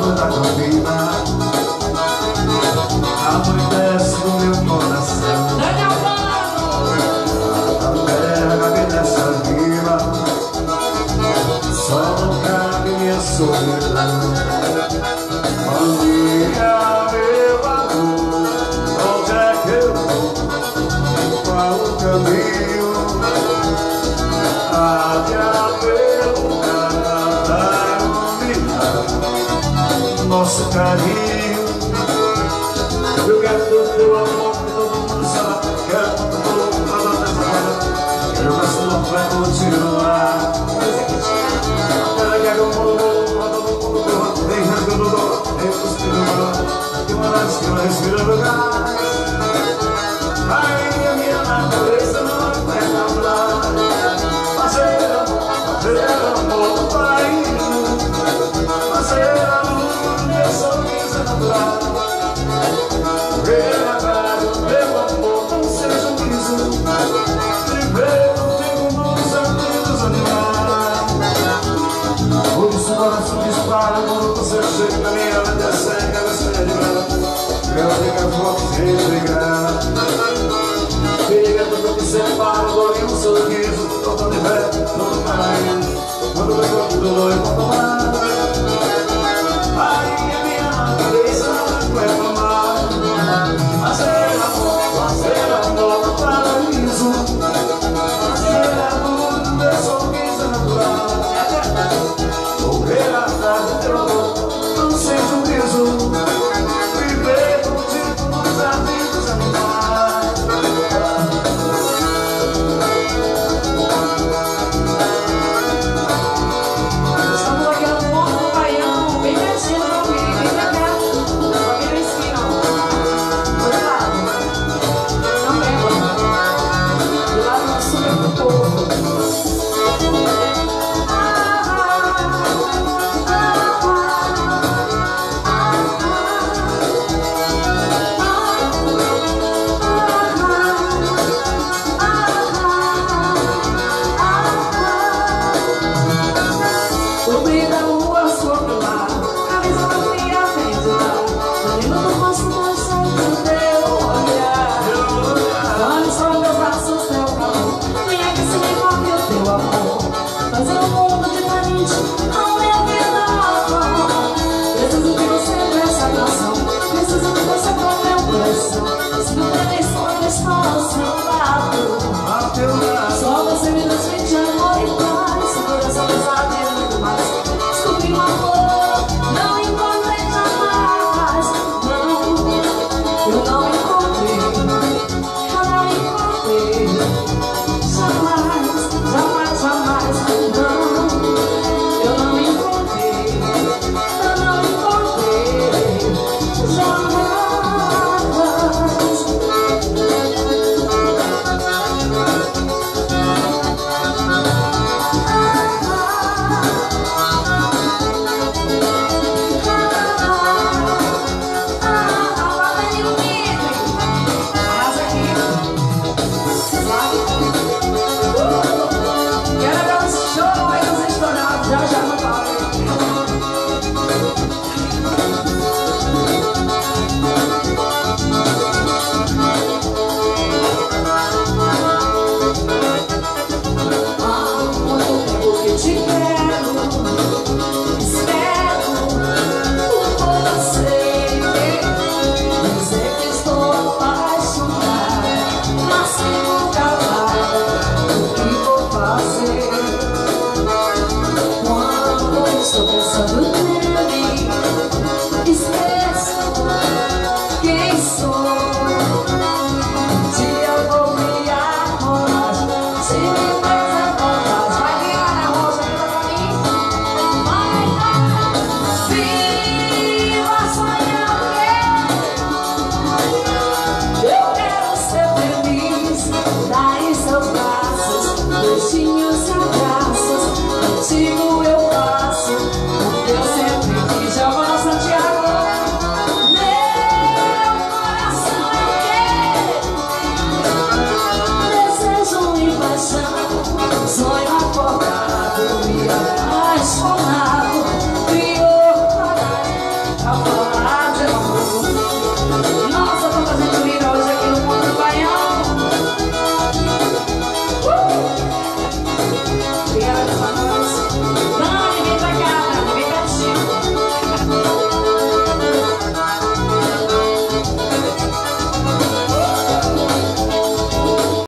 da campina Anoitece no meu coração A terra me nessa vila Só não cabe minha solidão Família, meu amor Onde é que eu vou? Qual o caminho? Nosso carinho. Eu todo teu amor que todo mundo sabe Quero muito pouco pra dar dessa Quero mais tempo pra continuar. Quero que eu morro pra todo mundo Nem respiro dor, nem respiro dor Que uma das que eu respiro lugar Ai, Lord.